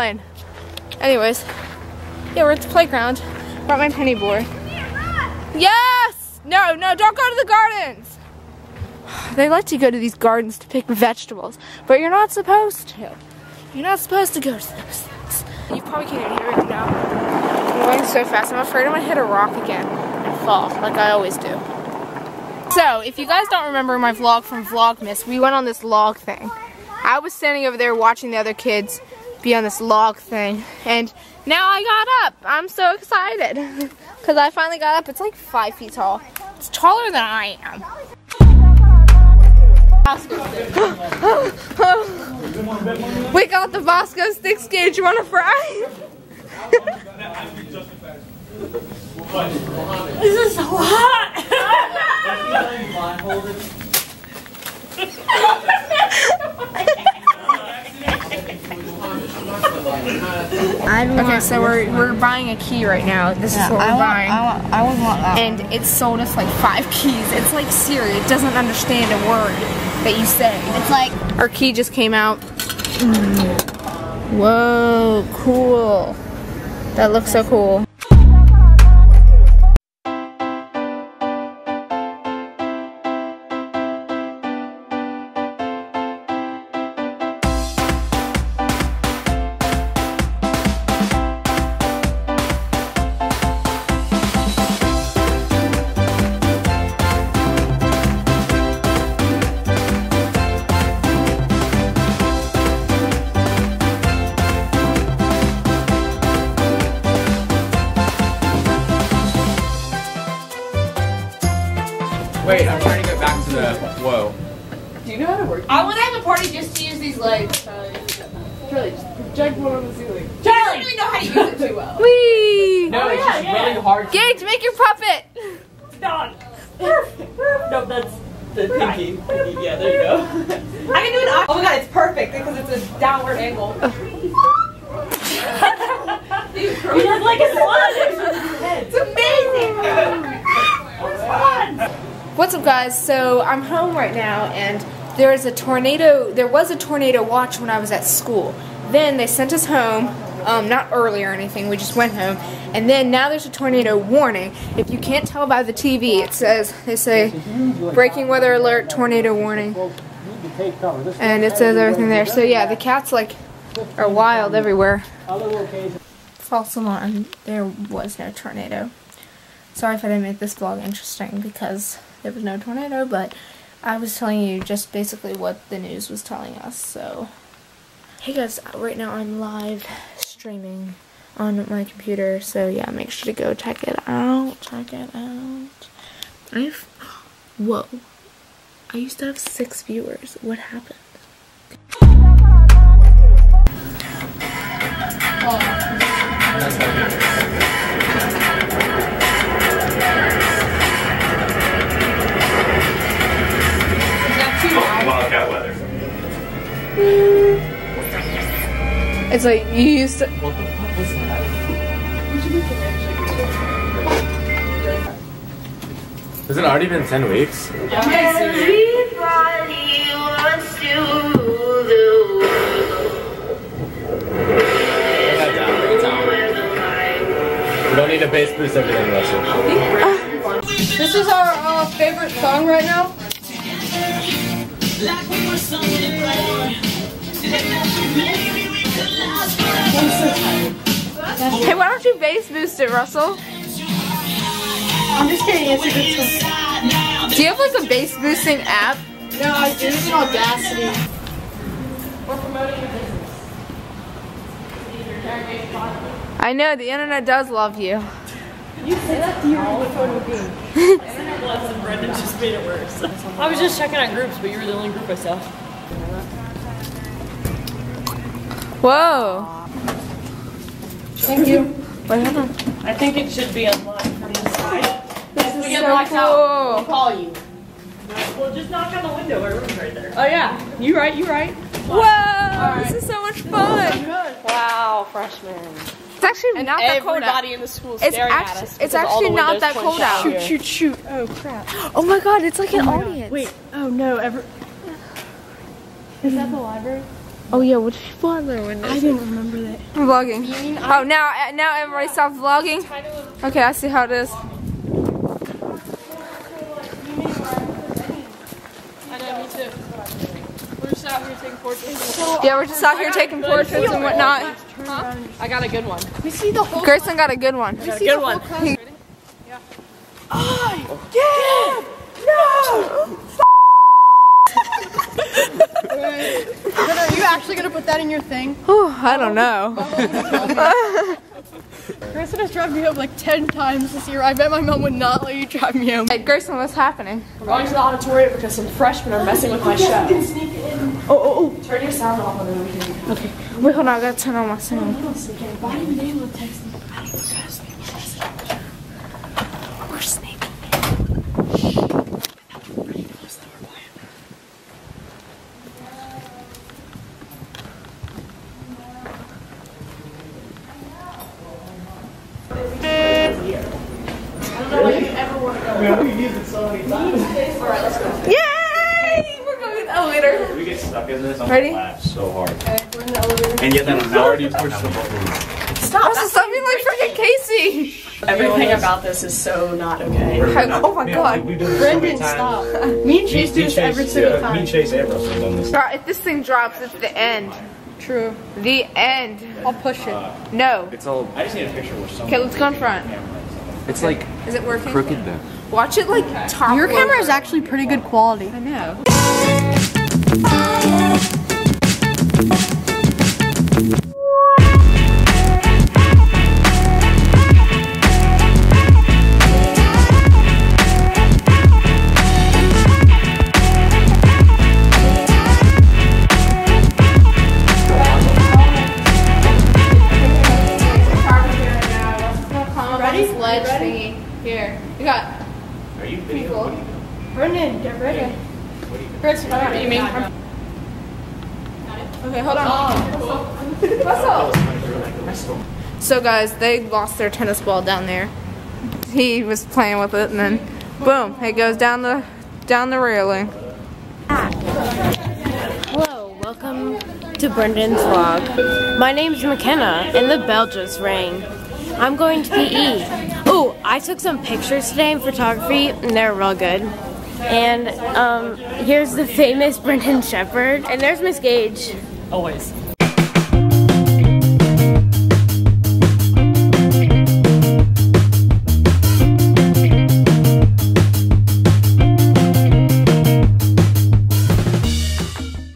Anyways, yeah, we're at the playground. Brought my penny board. Yes! No, no, don't go to the gardens. They let you go to these gardens to pick vegetables, but you're not supposed to. You're not supposed to go to those things. You probably can't hear it now. I'm going so fast. I'm afraid I'm gonna hit a rock again and fall, like I always do. So, if you guys don't remember my vlog from Vlogmas, we went on this log thing. I was standing over there watching the other kids be on this log thing, and now I got up. I'm so excited because I finally got up. It's like five feet tall. It's taller than I am. we got the Bosco stick stage. You want to fry? This is so hot. Okay, so we're, we're buying a key right now. This is what we're I want, buying. I want, I would want that. and it sold us like five keys. It's like Siri. It doesn't understand a word that you say. it's like Our key just came out. Mm. Whoa, cool. That looks so cool. Wait, I'm trying to get back to the. Whoa. Do you know how to work? I want to have a party just to use these legs. Uh, Charlie, just project one on the ceiling. Charlie, I don't even know how to use it too well. Whee! No, it's oh, just really hard. Gage, make your puppet. Done. no, that's the pinky. pinky. Yeah, there you go. I can do an. Oh my god, it's perfect because it's a downward angle. you look like a swan. It's amazing. It's fun. What's up, guys? So I'm home right now, and there is a tornado. There was a tornado watch when I was at school. Then they sent us home. Um, not early or anything. We just went home, and then now there's a tornado warning. If you can't tell by the TV, it says they say breaking weather alert, tornado warning, and it says everything there. So yeah, the cats like are wild everywhere. False alarm. There was no tornado. Sorry if I didn't make this vlog interesting because there was no tornado, but I was telling you just basically what the news was telling us, so. Hey guys, right now I'm live streaming on my computer, so yeah, make sure to go check it out. Check it out. I've. Whoa. I used to have six viewers. What happened? Wildcat It's like you used to. What the fuck was that? Has it already been 10 weeks? Put that down, bring it down. We don't need to bass boost everything, Russell. This is our uh, favorite song right now. Hey, why don't you bass boost it, Russell? I'm just kidding. It's a good song. Do you have like a bass boosting app? No, I do it in Audacity. I know the internet does love you. Brendan just made it worse. I was just checking out groups, but you were the only group I saw. Whoa. Thank you. What happened? I think it should be unlocked from the side. This is get so blacked out, cool. Call you. Well, just knock on the window. Our room's right there. Oh yeah, you right. You right. Whoa, this is so much fun. Wow, freshman. It's actually not that cold out. Everybody in the school is It's staring actually, at us. it's because all the actually not that cold out. here. Shoot, shoot. Oh crap. Oh my god, it's like an oh audience. Wait. Oh no. Ever. Is that the library? Oh yeah, what if you fly in their windows? I didn't remember that. I'm vlogging. Oh, now uh, now everybody stop vlogging. Okay, I see how it is. I know, me too. We're just out here taking portraits. Yeah, we're just out here taking portraits and whatnot. I got a good one. We see the whole. Graclyn got a good one. Got a good one. Are you actually gonna put that in your thing? Whew, I don't know. Graclyn has driven me home like ten times this year. I bet my mom would not let you drive me home. Hey, Graclyn, what's happening? We're going to the auditorium because some freshmen are messing with my show. Oh, oh, oh. Turn your sound off on the weekend. Okay. Wait, hold on. I gotta turn on my sound. We're sneaking. Yay! We're going to the elevator. We get stuck in this, I'm Ready? gonna laugh so hard. And yet then I'm already pushed the button. Stop! Stop being like freaking Casey! Everything about this is so not okay. Oh my god. We've done this so Brendan, stop. Me and Chase do this every single yeah, Me and Chase and Russell have done this. Bro, if this thing drops, it's the end. True. The end. I'll push it. Uh, no. It's all. I just need a picture where someone. Okay, let's go in front. It's like Is it working? crooked though. Watch it like top. Your camera is actually pretty good quality. I know. Okay, hold on. Russell. So guys, they lost their tennis ball down there. He was playing with it, and then boom, it goes down the down the railing. Hello, welcome to Brendan's vlog. My name's McKenna, and the bell just rang. I'm going to PE. Oh, I took some pictures today in photography, and they're real good. And um, here's the famous Brendan Shepherd, and there's Miss Gage. Always.